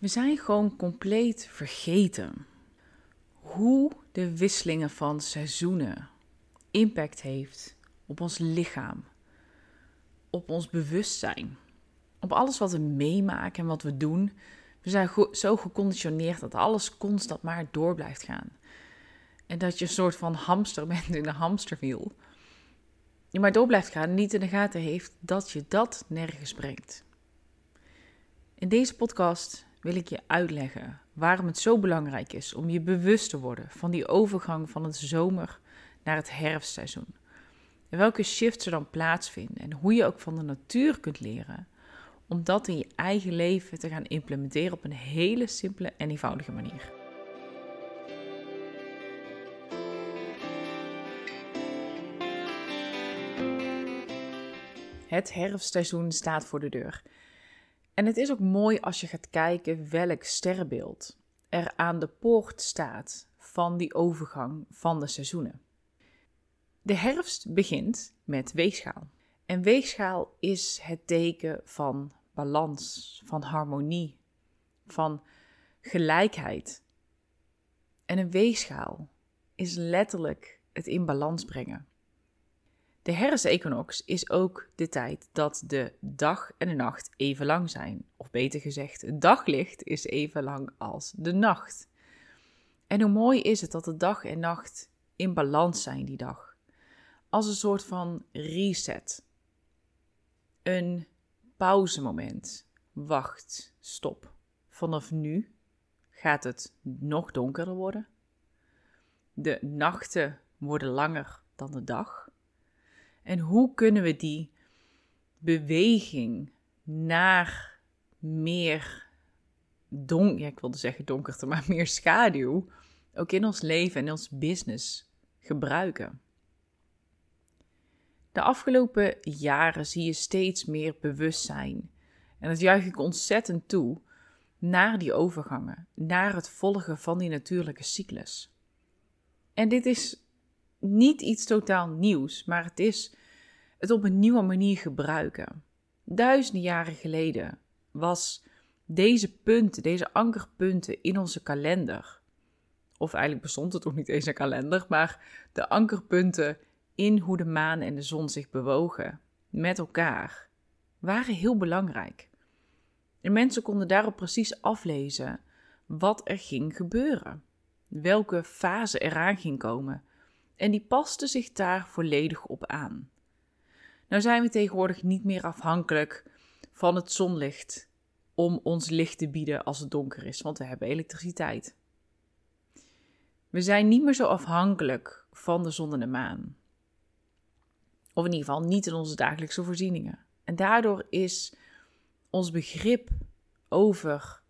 We zijn gewoon compleet vergeten hoe de wisselingen van seizoenen impact heeft op ons lichaam, op ons bewustzijn, op alles wat we meemaken en wat we doen. We zijn zo geconditioneerd dat alles constant maar door blijft gaan. En dat je een soort van hamster bent in een hamsterwiel. Je maar door blijft gaan en niet in de gaten heeft dat je dat nergens brengt. In deze podcast wil ik je uitleggen waarom het zo belangrijk is om je bewust te worden van die overgang van het zomer naar het herfstseizoen. En welke shifts er dan plaatsvinden en hoe je ook van de natuur kunt leren om dat in je eigen leven te gaan implementeren op een hele simpele en eenvoudige manier. Het herfstseizoen staat voor de deur. En het is ook mooi als je gaat kijken welk sterrenbeeld er aan de poort staat van die overgang van de seizoenen. De herfst begint met weegschaal. En weegschaal is het teken van balans, van harmonie, van gelijkheid. En een weegschaal is letterlijk het in balans brengen. De herfstequinox is ook de tijd dat de dag en de nacht even lang zijn. Of beter gezegd, het daglicht is even lang als de nacht. En hoe mooi is het dat de dag en nacht in balans zijn die dag. Als een soort van reset. Een pauzemoment. Wacht, stop. Vanaf nu gaat het nog donkerder worden. De nachten worden langer dan de dag. En hoe kunnen we die beweging naar meer donker, ja, ik wilde zeggen donkerte, maar meer schaduw, ook in ons leven en ons business gebruiken? De afgelopen jaren zie je steeds meer bewustzijn. En dat juich ik ontzettend toe naar die overgangen, naar het volgen van die natuurlijke cyclus. En dit is niet iets totaal nieuws, maar het is het op een nieuwe manier gebruiken. Duizenden jaren geleden was deze punten, deze ankerpunten in onze kalender, of eigenlijk bestond het ook niet eens een kalender, maar de ankerpunten in hoe de maan en de zon zich bewogen met elkaar, waren heel belangrijk. En mensen konden daarop precies aflezen wat er ging gebeuren, welke fase eraan ging komen, en die paste zich daar volledig op aan. Nou zijn we tegenwoordig niet meer afhankelijk van het zonlicht om ons licht te bieden als het donker is, want we hebben elektriciteit. We zijn niet meer zo afhankelijk van de zon en de maan. Of in ieder geval niet in onze dagelijkse voorzieningen. En daardoor is ons begrip over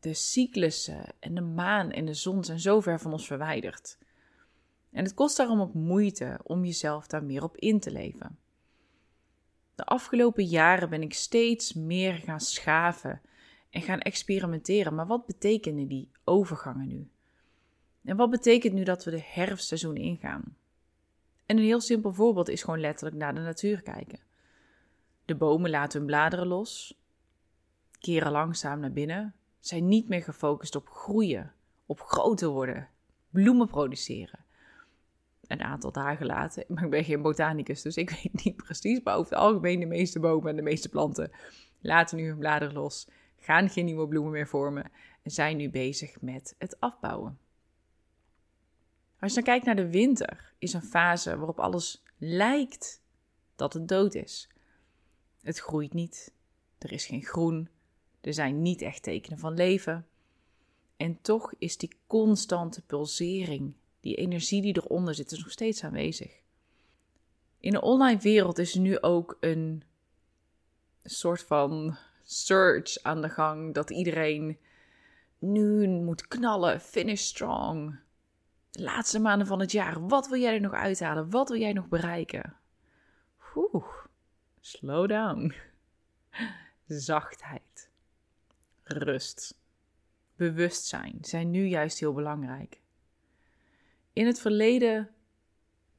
de cyclussen en de maan en de zon zijn zo ver van ons verwijderd. En het kost daarom ook moeite om jezelf daar meer op in te leven. De afgelopen jaren ben ik steeds meer gaan schaven en gaan experimenteren. Maar wat betekenen die overgangen nu? En wat betekent nu dat we de herfstseizoen ingaan? En een heel simpel voorbeeld is gewoon letterlijk naar de natuur kijken. De bomen laten hun bladeren los, keren langzaam naar binnen, zijn niet meer gefocust op groeien, op groter worden, bloemen produceren een aantal dagen later. Maar ik ben geen botanicus, dus ik weet niet precies. Maar over het algemeen, de meeste bomen en de meeste planten laten nu hun bladeren los, gaan geen nieuwe bloemen meer vormen en zijn nu bezig met het afbouwen. Als je dan kijkt naar de winter, is een fase waarop alles lijkt dat het dood is. Het groeit niet, er is geen groen, er zijn niet echt tekenen van leven. En toch is die constante pulsering die energie die eronder zit, is nog steeds aanwezig. In de online wereld is nu ook een soort van search aan de gang dat iedereen nu moet knallen, finish strong. De laatste maanden van het jaar, wat wil jij er nog uithalen? Wat wil jij nog bereiken? Oeh, slow down. Zachtheid, rust, bewustzijn zijn nu juist heel belangrijk. In het verleden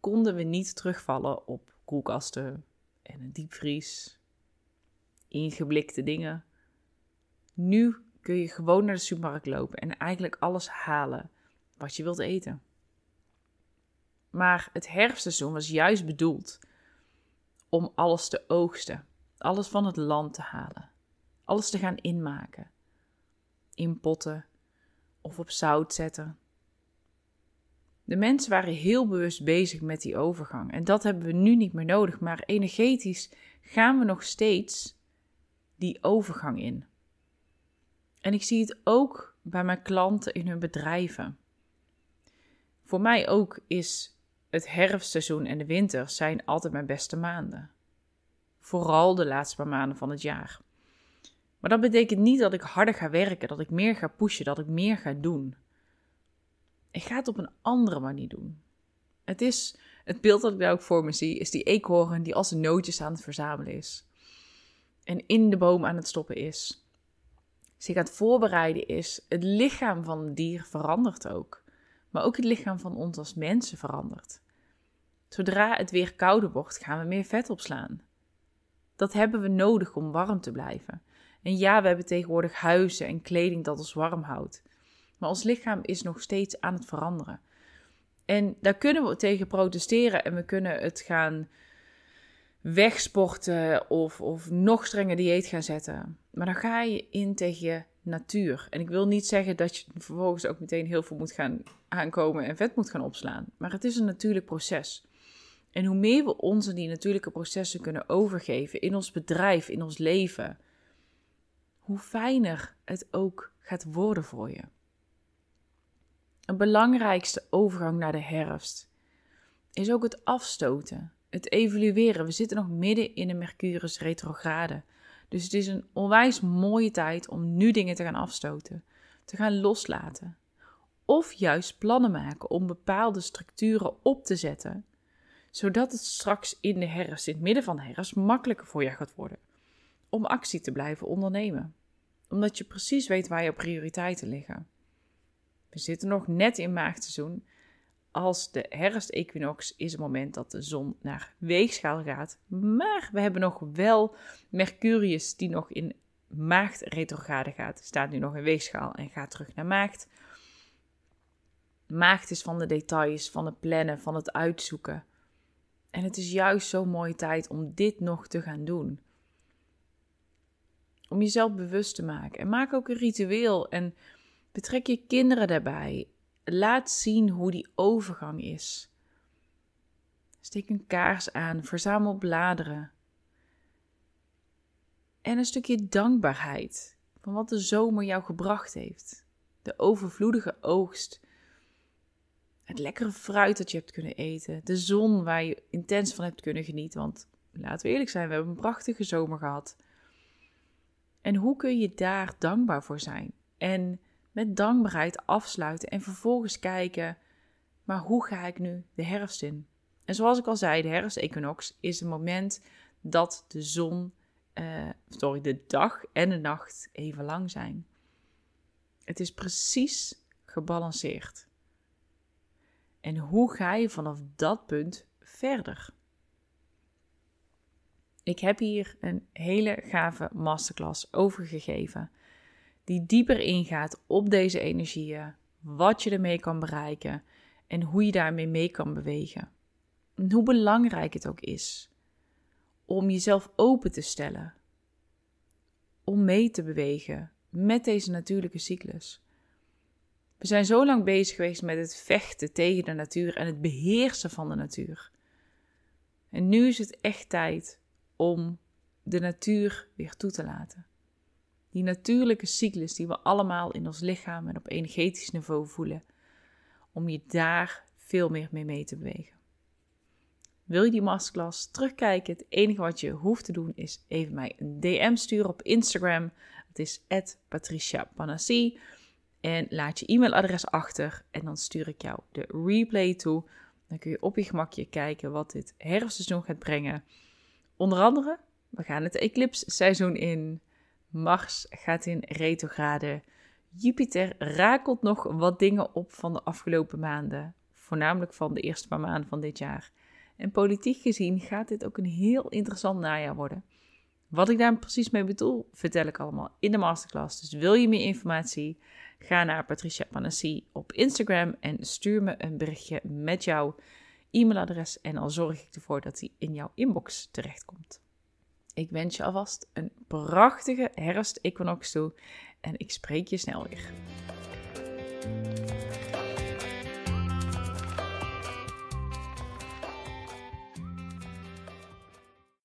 konden we niet terugvallen op koelkasten en een diepvries, ingeblikte dingen. Nu kun je gewoon naar de supermarkt lopen en eigenlijk alles halen wat je wilt eten. Maar het herfstseizoen was juist bedoeld om alles te oogsten, alles van het land te halen, alles te gaan inmaken, in potten of op zout zetten. De mensen waren heel bewust bezig met die overgang en dat hebben we nu niet meer nodig, maar energetisch gaan we nog steeds die overgang in. En ik zie het ook bij mijn klanten in hun bedrijven. Voor mij ook is het herfstseizoen en de winter zijn altijd mijn beste maanden. Vooral de laatste paar maanden van het jaar. Maar dat betekent niet dat ik harder ga werken, dat ik meer ga pushen, dat ik meer ga doen. Ik ga het op een andere manier doen. Het is, het beeld dat ik daar ook voor me zie, is die eekhoorn die als een nootjes aan het verzamelen is. En in de boom aan het stoppen is. Zich aan het voorbereiden is. Het lichaam van het dier verandert ook. Maar ook het lichaam van ons als mensen verandert. Zodra het weer kouder wordt, gaan we meer vet opslaan. Dat hebben we nodig om warm te blijven. En ja, we hebben tegenwoordig huizen en kleding dat ons warm houdt. Maar ons lichaam is nog steeds aan het veranderen. En daar kunnen we tegen protesteren en we kunnen het gaan wegsporten of, of nog strenger dieet gaan zetten. Maar dan ga je in tegen je natuur. En ik wil niet zeggen dat je vervolgens ook meteen heel veel moet gaan aankomen en vet moet gaan opslaan. Maar het is een natuurlijk proces. En hoe meer we ons die natuurlijke processen kunnen overgeven in ons bedrijf, in ons leven, hoe fijner het ook gaat worden voor je. Een belangrijkste overgang naar de herfst is ook het afstoten, het evalueren. We zitten nog midden in een Mercurius retrograde. Dus het is een onwijs mooie tijd om nu dingen te gaan afstoten, te gaan loslaten. Of juist plannen maken om bepaalde structuren op te zetten, zodat het straks in de herfst, in het midden van de herfst, makkelijker voor je gaat worden om actie te blijven ondernemen. Omdat je precies weet waar je prioriteiten liggen. We zitten nog net in maagseizoen. Als de herfstequinox is het moment dat de zon naar weegschaal gaat. Maar we hebben nog wel Mercurius die nog in maagd retrograde gaat. Staat nu nog in weegschaal en gaat terug naar maagd. Maagd is van de details, van het plannen, van het uitzoeken. En het is juist zo'n mooie tijd om dit nog te gaan doen. Om jezelf bewust te maken. En maak ook een ritueel en Betrek je kinderen daarbij. Laat zien hoe die overgang is. Steek een kaars aan, verzamel bladeren. En een stukje dankbaarheid van wat de zomer jou gebracht heeft. De overvloedige oogst. Het lekkere fruit dat je hebt kunnen eten. De zon waar je intens van hebt kunnen genieten. Want laten we eerlijk zijn, we hebben een prachtige zomer gehad. En hoe kun je daar dankbaar voor zijn? En met dankbaarheid afsluiten en vervolgens kijken, maar hoe ga ik nu de herfst in? En zoals ik al zei, de herfstequinox is het moment dat de zon, uh, sorry, de dag en de nacht even lang zijn. Het is precies gebalanceerd. En hoe ga je vanaf dat punt verder? Ik heb hier een hele gave masterclass over gegeven die dieper ingaat op deze energieën, wat je ermee kan bereiken en hoe je daarmee mee kan bewegen. En hoe belangrijk het ook is om jezelf open te stellen, om mee te bewegen met deze natuurlijke cyclus. We zijn zo lang bezig geweest met het vechten tegen de natuur en het beheersen van de natuur. En nu is het echt tijd om de natuur weer toe te laten. Die natuurlijke cyclus die we allemaal in ons lichaam en op energetisch niveau voelen. Om je daar veel meer mee mee te bewegen. Wil je die masterclass terugkijken? Het enige wat je hoeft te doen is even mij een DM sturen op Instagram. Het is Patricia Panassi. En laat je e-mailadres achter en dan stuur ik jou de replay toe. Dan kun je op je gemakje kijken wat dit herfstseizoen gaat brengen. Onder andere, we gaan het eclipsseizoen in. Mars gaat in retrograde. Jupiter rakelt nog wat dingen op van de afgelopen maanden, voornamelijk van de eerste paar maanden van dit jaar. En politiek gezien gaat dit ook een heel interessant najaar worden. Wat ik daar precies mee bedoel, vertel ik allemaal in de masterclass. Dus wil je meer informatie? Ga naar Patricia Panassi op Instagram en stuur me een berichtje met jouw e-mailadres. En dan zorg ik ervoor dat die in jouw inbox terechtkomt. Ik wens je alvast een prachtige herfst-equinox toe en ik spreek je snel weer.